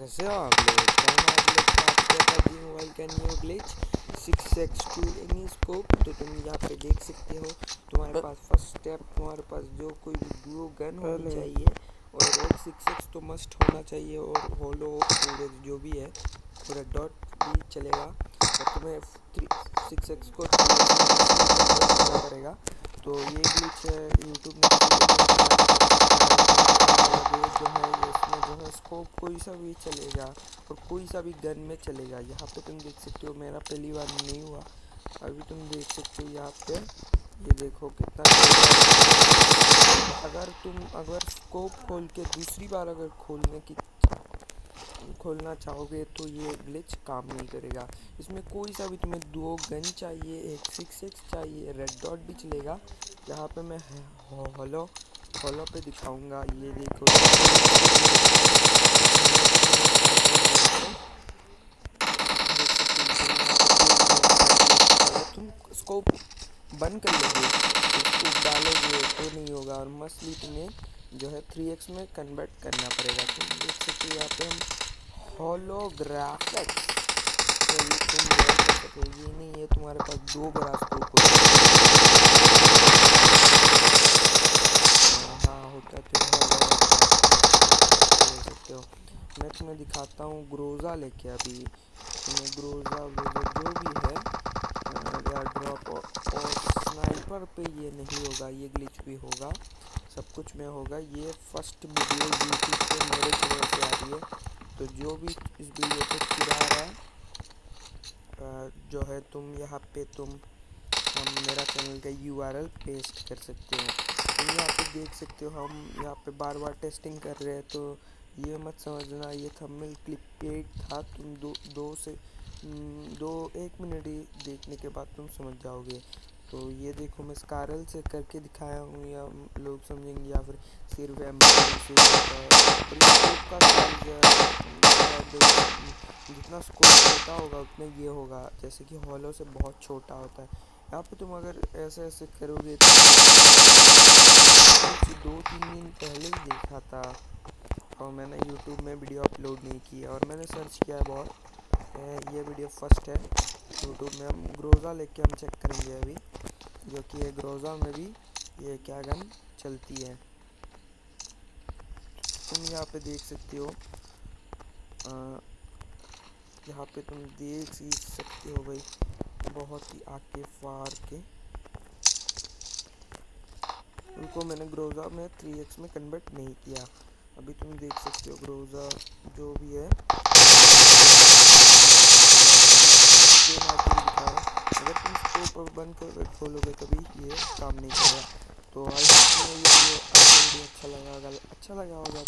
कैसे हो आप लोग तो हम आप लोग को आपके पबजी मोबाइल का new glitch six X to any scope तो तुम यहाँ पे देख सकते हो। तुम्हारे पास फ़र्स्ट स्टेप तुम्हारे पास जो कोई ग्लो गन होनी चाहिए और एक सिक्स एक्स तो मस्ट होना चाहिए और होलो पूरे जो भी है पूरा डॉट भी चलेगा। और तुम्हें थ्री सिक्स एक्स को करेगा तो ये ग्लिच यूट्यूब ने कोई सा भी चलेगा और कोई सा भी गन में चलेगा। यहाँ पे तुम देख सकते हो मेरा पहली बार नहीं हुआ। अभी तुम देख सकते हो यहाँ पे। ये देखो कितना अगर तुम अगर स्कोप खोल के दूसरी बार अगर खोलने की खोलना चाहोगे तो ये ग्लिच काम नहीं करेगा। इसमें कोई सा भी तुम्हें दो गन चाहिए, एक सिक्स एक्स चाहिए रेड डॉट भी चलेगा। यहाँ पे मैं हॉलो हॉलो पे दिखाऊँगा। ये देखो। बंद कर लोगे, स्कोप डालोगे तो नहीं होगा और मछली तुम्हें जो है थ्री एक्स में कन्वर्ट करना पड़ेगा। तुम देख सकते हो यहाँ पे हम होलोग्राफिक्स तो ये तुम सकते हो। ये नहीं है तुम्हारे पास दो बड़ा स्कोप हाँ। होता तो देख सकते हो। मैं तुम्हें दिखाता हूँ ग्रोज़ा लेके अभी। तुम्हें ग्रोज़ा जो भी है या ड्रॉप और स्नाइपर पे ये नहीं होगा, ये ग्लिच भी होगा, सब कुछ में होगा। ये फ़र्स्ट वीडियो यूट्यूब पे मेरे चैनल से आ रही है। तो जो भी इस वीडियो को चुरा रहा है जो है तुम यहाँ पे तुम, हम मेरा चैनल का यू पेस्ट कर सकते हो। तुम यहाँ पे देख सकते हो, हम यहाँ पे बार बार टेस्टिंग कर रहे हैं तो ये मत समझना, ये थंबनेल क्लिप पेड था, तुम दो दो से दो, एक मिनट ही देखने के बाद तुम समझ जाओगे। तो ये देखो, मैं स्कारल से करके दिखाया हूँ, या लोग समझेंगे, या फिर सिर्फ़ का जितना स्कोप छोटा होगा, उतना ये होगा। जैसे कि हॉलो से बहुत छोटा होता है। यहाँ पे तुम अगर ऐसे ऐसे करोगे तो दो, तीन दिन पहले ही देखा था। और मैंने यूट्यूब में वीडियो अपलोड नहीं किया, और मैंने सर्च किया है, ये वीडियो फ़र्स्ट है। यूट्यूब में हम ग्रोज़ा लेके हम चेक करेंगे अभी, जो कि ये ग्रोज़ा में भी ये क्या गन चलती है। तुम यहाँ पे देख सकते हो यहाँ पे तुम देख ही सकते हो भाई, बहुत ही आके फार के। उनको मैंने ग्रोज़ा में थ्री एक्स में कन्वर्ट नहीं किया। अभी तुम देख सकते हो ग्रोज़ा जो भी है बंद कर खोलोगे कभी ये काम नहीं करेगा तो आई ये वीडियो अच्छा लगा अगर अच्छा लगा होगा